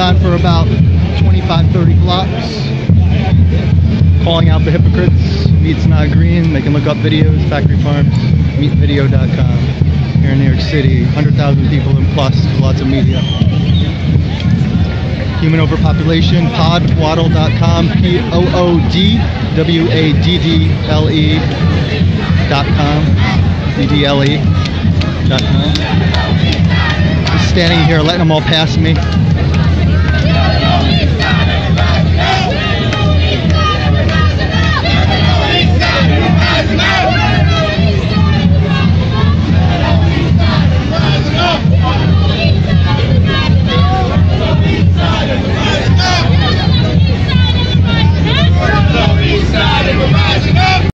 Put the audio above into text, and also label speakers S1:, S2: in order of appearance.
S1: On for about 25, 30 blocks. Calling out the hypocrites. Meat's not green. They can look up videos, factory farms, meatvideo.com. Here in New York City, 100,000 people and plus, lots of media. Human overpopulation, poodwaddle.com, P-O-O-D-W-A-D-D-L-E dot com, D-D-L-E dot com. Just standing here letting them all pass me. Hallelujah.